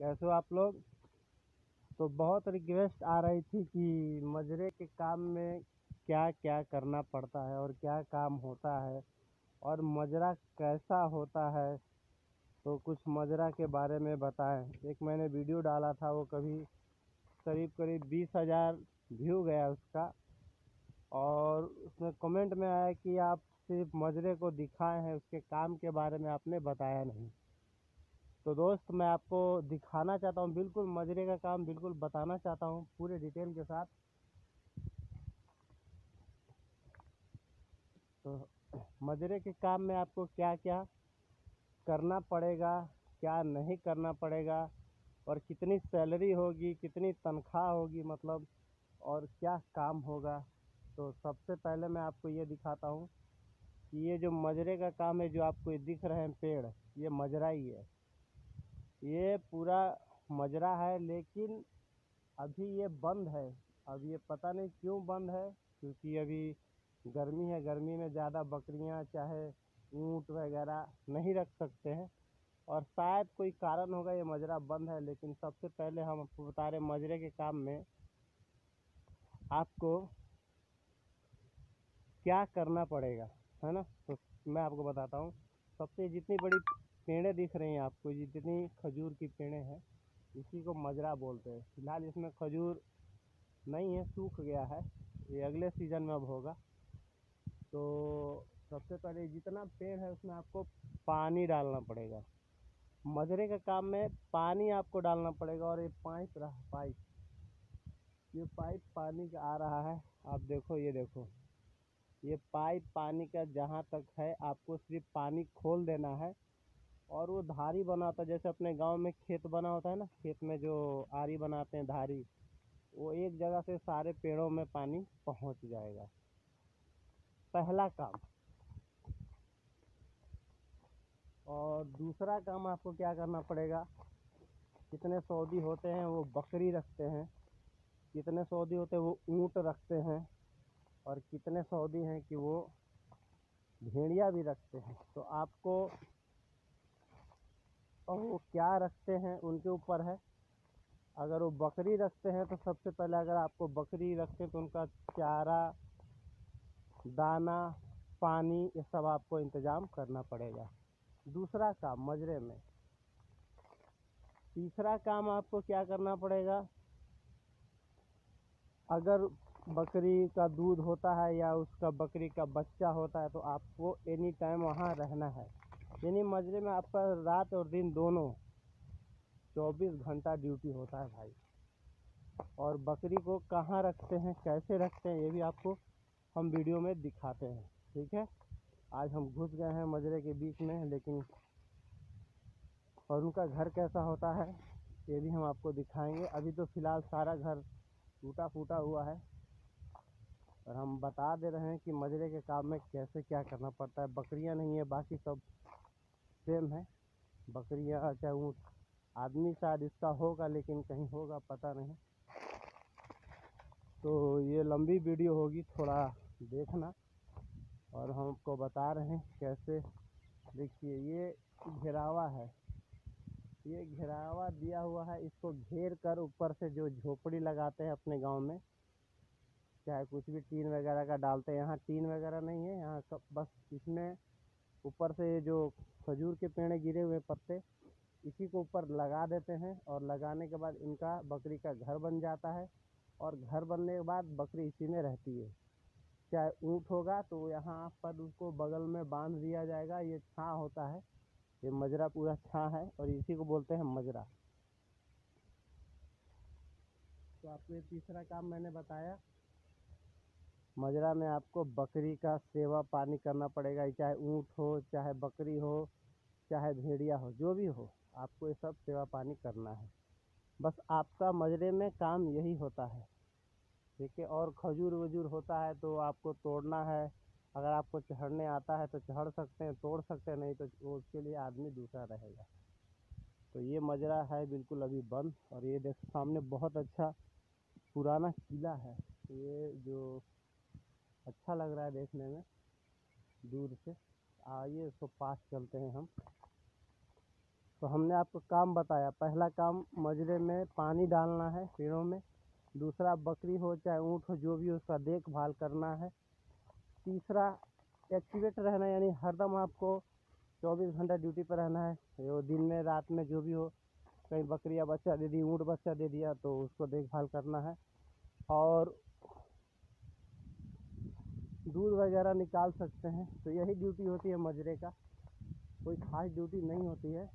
कैसे हो आप लोग? तो बहुत रिक्वेस्ट आ रही थी कि मजरे के काम में क्या क्या करना पड़ता है और क्या काम होता है और मजरा कैसा होता है? तो कुछ मजरा के बारे में बताएँ। एक मैंने वीडियो डाला था, वो कभी करीब करीब बीस हज़ार व्यू गया उसका और उसमें कमेंट में आया कि आप सिर्फ़ मजरे को दिखाए हैं, उसके काम के बारे में आपने बताया नहीं। तो दोस्त, मैं आपको दिखाना चाहता हूँ, बिल्कुल मजरे का काम, बिल्कुल बताना चाहता हूँ, पूरे डिटेल के साथ। तो मजरे के काम में आपको क्या क्या करना पड़ेगा, क्या नहीं करना पड़ेगा, और कितनी सैलरी होगी, कितनी तनख्वाह होगी मतलब और क्या काम होगा। तो सबसे पहले मैं आपको ये दिखाता हूँ कि ये जो मजरे का काम है, जो आपको दिख रहे हैं पेड़, ये मजरा ही है। ये पूरा मजरा है, लेकिन अभी ये बंद है। अब ये पता नहीं क्यों बंद है, क्योंकि अभी गर्मी है। गर्मी में ज़्यादा बकरियाँ चाहे ऊँट वगैरह नहीं रख सकते हैं। और शायद कोई कारण होगा ये मजरा बंद है, लेकिन सबसे पहले हम आपको बता रहे मजरे के काम में आपको क्या करना पड़ेगा, है ना? तो मैं आपको बताता हूँ। सबसे जितनी बड़ी पेड़ें दिख रही हैं आपको, जितनी खजूर की पेड़ें हैं, इसी को मजरा बोलते हैं। फ़िलहाल इसमें खजूर नहीं है, सूख गया है। ये अगले सीज़न में अब होगा। तो सबसे पहले जितना पेड़ है, उसमें आपको पानी डालना पड़ेगा। मजरे के काम में पानी आपको डालना पड़ेगा और ये पाइप रहा, पाइप। ये पाइप पानी का आ रहा है। आप देखो, ये देखो। ये पाइप पानी का जहाँ तक है, आपको सिर्फ़ पानी खोल देना है। और वो धारी बनाता जैसे अपने गाँव में खेत बना होता है ना, खेत में जो आरी बनाते हैं धारी, वो एक जगह से सारे पेड़ों में पानी पहुँच जाएगा। पहला काम। और दूसरा काम आपको क्या करना पड़ेगा? कितने सऊदी होते हैं, वो बकरी रखते हैं। कितने सऊदी होते हैं, वो ऊँट रखते हैं। और कितने सऊदी हैं कि वो भेड़िया भी रखते हैं। तो आपको और वो क्या रखते हैं उनके ऊपर है। अगर वो बकरी रखते हैं तो सबसे पहले अगर आपको बकरी रखते हैं तो उनका चारा, दाना, पानी, ये सब आपको इंतज़ाम करना पड़ेगा। दूसरा काम, मजरे में। तीसरा काम आपको क्या करना पड़ेगा? अगर बकरी का दूध होता है या उसका बकरी का बच्चा होता है तो आपको एनी टाइम वहाँ रहना है। यानी मजरे में आपका रात और दिन दोनों चौबीस घंटा ड्यूटी होता है भाई। और बकरी को कहाँ रखते हैं, कैसे रखते हैं, ये भी आपको हम वीडियो में दिखाते हैं, ठीक है? आज हम घुस गए हैं मजरे के बीच में, लेकिन और उनका घर कैसा होता है, ये भी हम आपको दिखाएँगे। अभी तो फ़िलहाल सारा घर टूटा फूटा हुआ है। और हम बता दे रहे हैं कि मजरे के काम में कैसे क्या करना पड़ता है। बकरियाँ नहीं है, बाकी सब सेम है। बकरियाँ चाहे ऊँट। आदमी शायद इसका होगा, लेकिन कहीं होगा, पता नहीं। तो ये लंबी वीडियो होगी, थोड़ा देखना। और हम आपको बता रहे हैं कैसे। देखिए, ये घेरावा है। ये घेरावा दिया हुआ है। इसको घेर कर ऊपर से जो झोपड़ी लगाते हैं अपने गाँव में, चाहे कुछ भी टीन वगैरह का डालते हैं। यहाँ टीन वगैरह नहीं है, यहाँ बस इसमें ऊपर से जो खजूर के पेड़ गिरे हुए पत्ते, इसी को ऊपर लगा देते हैं और लगाने के बाद इनका बकरी का घर बन जाता है और घर बनने के बाद बकरी इसी में रहती है। चाहे ऊँट होगा तो यहाँ पर उसको बगल में बाँध दिया जाएगा, ये छाँ होता है, ये मजरा पूरा छाँ है और इसी को बोलते हैं मजरा। तो आपको ये तीसरा काम मैंने बताया मजरा में आपको बकरी का सेवा पानी करना पड़ेगा चाहे ऊँट हो, चाहे बकरी हो, चाहे भेड़िया हो, जो भी हो, आपको ये सब सेवा पानी करना है। बस आपका मजरे में काम यही होता है। ठीक है और खजूर वजूर होता है तो आपको तोड़ना है। अगर आपको चढ़ने आता है तो चढ़ सकते हैं, तोड़ सकते हैं, नहीं तो उसके लिए आदमी दूसरा रहेगा। तो ये मजरा है बिल्कुल अभी बंद और ये देख, सामने बहुत अच्छा पुराना किला है। ये जो अच्छा लग रहा है देखने में। दूर से। आइए, इसको पास चलते हैं हम। तो हमने आपको काम बताया। पहला काम, मजरे में पानी डालना है पेड़ों में। दूसरा, बकरी हो चाहे ऊँट हो, जो भी उसका देखभाल करना है। तीसरा, एक्टिवेट रहना, यानी हरदम आपको चौबीस घंटा ड्यूटी पर रहना है। वो दिन में, रात में जो भी हो, कहीं बकरियाँ बच्चा दे दी, ऊँट बच्चा दे दिया तो उसको देखभाल करना है। और दूध वगैरह निकाल सकते हैं तो यही ड्यूटी होती है मजरे का। कोई खास ड्यूटी नहीं होती है।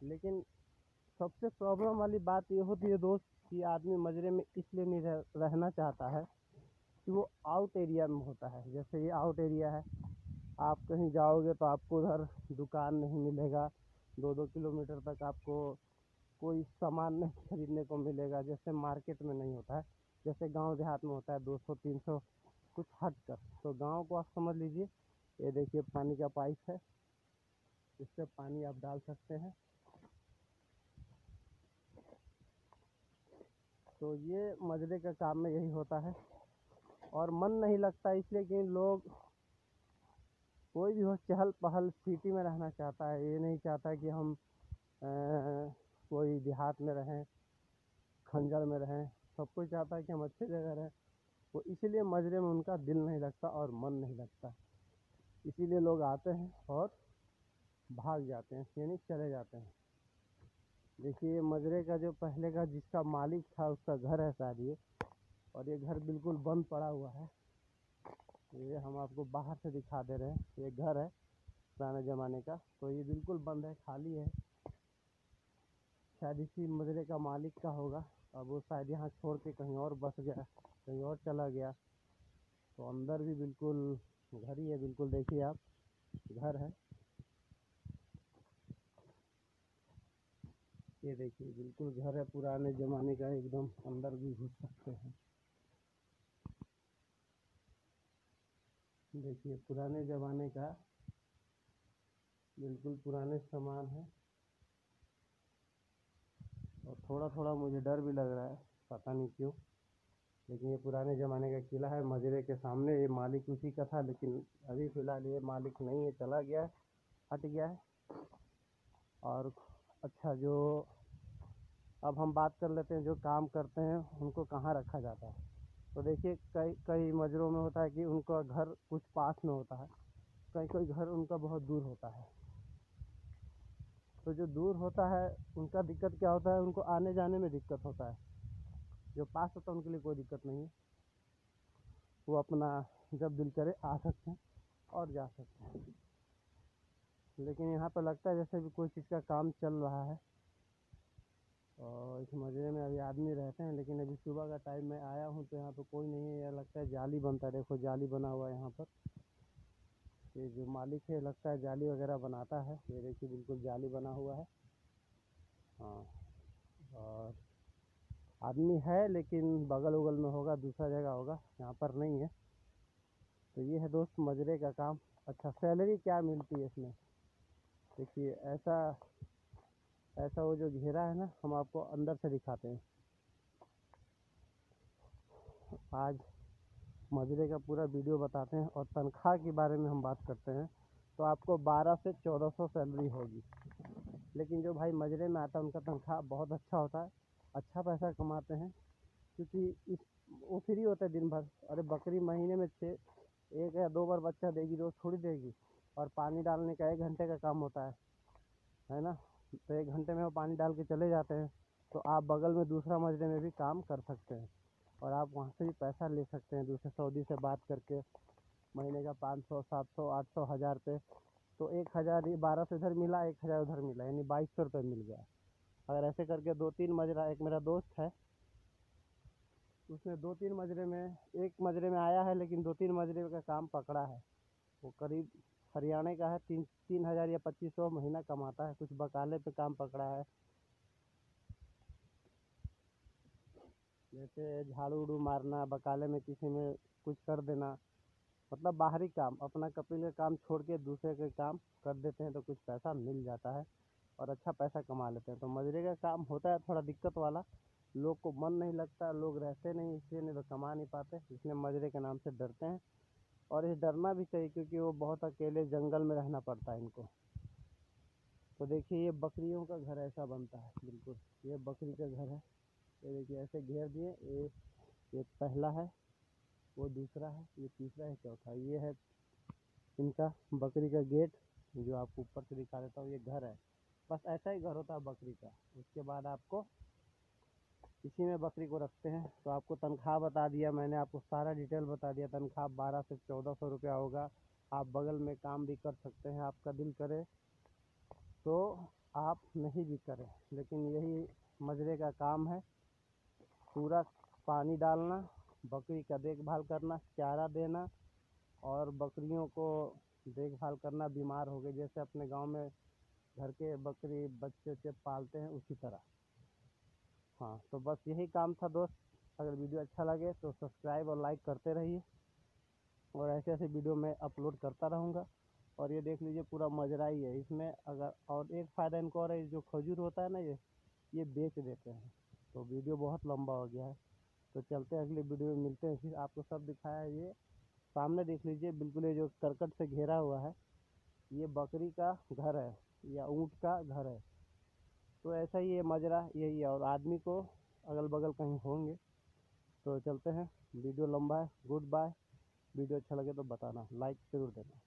लेकिन सबसे प्रॉब्लम वाली बात ये होती है दोस्त कि आदमी मजरे में इसलिए नहीं रह, रहना चाहता है कि वो आउट एरिया में होता है। जैसे ये आउट एरिया है आप कहीं जाओगे तो आपको उधर दुकान नहीं मिलेगा। दो दो किलोमीटर तक आपको कोई सामान नहीं खरीदने को मिलेगा जैसे मार्केट में नहीं होता है। जैसे गाँव देहात में होता है दो सौ तीन सौ कुछ हट कर तो गाँव को आप समझ लीजिए ये देखिए पानी का पाइप है। इससे पानी आप डाल सकते हैं। तो ये मजरे का काम में यही होता है। और मन नहीं लगता इसलिए कि लोग कोई भी हो चहल पहल सिटी में रहना चाहता है। ये नहीं चाहता कि हम आ, कोई देहात में रहें खंजर में रहें। सब कोई चाहता है कि हम अच्छी जगह रहें। तो इसीलिए मजरे में उनका दिल नहीं लगता और मन नहीं लगता। इसीलिए लोग आते हैं और भाग जाते हैं, यानी चले जाते हैं। देखिए, मजरे का जो पहले का जिसका मालिक था, उसका घर है शायद ये, और ये घर बिल्कुल बंद पड़ा हुआ है। ये हम आपको बाहर से दिखा दे रहे हैं, ये घर है पुराने ज़माने का तो ये बिल्कुल बंद है, खाली है। शायद इसी मजरे का मालिक का होगा, अब वो शायद यहाँ छोड़ के कहीं और बस गया। कहीं और चला गया तो अंदर भी बिल्कुल घर ही है, बिल्कुल देखिए आप, घर है। ये देखिए, बिल्कुल घर है, पुराने ज़माने का एकदम अंदर भी घुस सकते हैं। देखिए, पुराने ज़माने का बिल्कुल पुराने सामान है। और थोड़ा थोड़ा मुझे डर भी लग रहा है, पता नहीं क्यों। लेकिन ये पुराने ज़माने का किला है मजरे के सामने ये मालिक उसी का था, लेकिन अभी फ़िलहाल ये मालिक नहीं है, चला गया हट गया है। और अच्छा जो अब हम बात कर लेते हैं, जो काम करते हैं, उनको कहाँ रखा जाता है? तो देखिए, कई कई मजरों में होता है कि उनका घर कुछ पास में होता है, कई, कोई घर उनका बहुत दूर होता है। तो जो दूर होता है, उनका दिक्कत क्या होता है? उनको आने जाने में दिक्कत होता है। जो पास होता है, उनके लिए कोई दिक्कत नहीं है। वो अपना जब दिल करे, आ सकते हैं और जा सकते हैं। लेकिन यहाँ पर लगता है जैसे भी कोई चीज़ का काम चल रहा है और इस मजरे में अभी आदमी रहते हैं, लेकिन अभी सुबह का टाइम मैं आया हूँ तो यहाँ पर कोई नहीं है। यह लगता है जाली बनता है। देखो, जाली बना हुआ है यहाँ पर। ये जो मालिक है, लगता है जाली वगैरह बनाता है। ये देखिए, बिल्कुल जाली बना हुआ है। हाँ और आदमी है, लेकिन बगल उगल में होगा, दूसरा जगह होगा, यहाँ पर नहीं है। तो ये है दोस्त मजरे का काम। अच्छा सैलरी क्या मिलती है इसमें? देखिए, ऐसा ऐसा वो जो घेरा है ना, हम आपको अंदर से दिखाते हैं। आज मजरे का पूरा वीडियो बताते हैं और तनख्वाह के बारे में हम बात करते हैं। तो आपको 12 से 1400 सैलरी होगी। लेकिन जो भाई मजरे में आता है, उनका तनख्वाह बहुत अच्छा होता है। अच्छा पैसा कमाते हैं, क्योंकि इस, वो फ्री होता है दिन भर अरे बकरी महीने में छः एक या दो बार बच्चा देगी रोज़ थोड़ी देगी। और पानी डालने का एक घंटे का काम होता है है ना? तो एक घंटे में वो पानी डाल के चले जाते हैं। तो आप बगल में दूसरा मजरे में भी काम कर सकते हैं। और आप वहाँ से भी पैसा ले सकते हैं, दूसरे सऊदी से बात करके। महीने का पाँच सौ, सात सौ, आठ सौ, हज़ार पे। तो एक हज़ार, बारह सौ इधर मिला, एक हज़ार उधर मिला, यानी बाईस सौ रुपये मिल गया। अगर ऐसे करके दो तीन मजरा, एक मेरा दोस्त है, उसने दो तीन मजरे में, एक मजरे में आया है, लेकिन दो तीन मजरे का काम पकड़ा है। वो करीब हरियाणा का है, तीन तीन हज़ार या पच्चीस सौ महीना कमाता है, कुछ बकाले पे काम पकड़ा है। जैसे झाड़ू उड़ू मारना, बकाले में किसी में कुछ कर देना मतलब बाहरी काम, अपना कपिल का काम छोड़ के दूसरे के काम कर देते हैं तो कुछ पैसा मिल जाता है। और अच्छा पैसा कमा लेते हैं। तो मजरे का काम होता है थोड़ा दिक्कत वाला। लोग को मन नहीं लगता, लोग रहते नहीं, इसलिए नहीं तो कमा नहीं पाते। इसलिए मजरे के नाम से डरते हैं। और ये डरना भी चाहिए क्योंकि वो बहुत अकेले जंगल में रहना पड़ता है इनको। तो देखिए, ये बकरियों का घर ऐसा बनता है, बिल्कुल। ये बकरी का घर है। ये देखिए, ऐसे घेर दिए। ये ये पहला है, वो दूसरा है, ये तीसरा है, चौथा ये है इनका बकरी का गेट, जो आपको ऊपर से दिखा देता हूँ। ये घर है। बस ऐसा ही घर होता है बकरी का। उसके बाद आपको इसी में बकरी को रखते हैं। तो आपको तनख्वाह बता दिया मैंने, आपको सारा डिटेल बता दिया। तनख्वाह बारह से चौदह सौ रुपया होगा। आप बगल में काम भी कर सकते हैं, आपका दिल करे तो आप नहीं भी करें। लेकिन यही मजरे का काम है। पूरा पानी डालना, बकरी का देखभाल करना, चारा देना और बकरियों को देखभाल करना बीमार हो गए। जैसे अपने गाँव में घर के बकरी, बच्चे उच्चे पालते हैं उसी तरह। हाँ तो बस यही काम था दोस्त। अगर वीडियो अच्छा लगे तो सब्सक्राइब और लाइक करते रहिए। और ऐसे ऐसे वीडियो मैं अपलोड करता रहूँगा। और ये देख लीजिए पूरा मजरा ही है। इसमें अगर, और एक फ़ायदा इनको और है, जो खजूर होता है ना ये ये बेच देते हैं। तो वीडियो बहुत लंबा हो गया है। तो चलते हैं अगली वीडियो में, मिलते हैं फिर। आपको सब दिखाया ये। सामने देख लीजिए, बिल्कुल ये जो करकट से घेरा हुआ है, ये बकरी का घर है। या ऊँट का घर है। तो ऐसा ही ये मजरा, यही है। और आदमी को अगल बगल कहीं होंगे तो चलते हैं। वीडियो लंबा है। Good bye. वीडियो अच्छा लगे तो बताना। लाइक ज़रूर देना।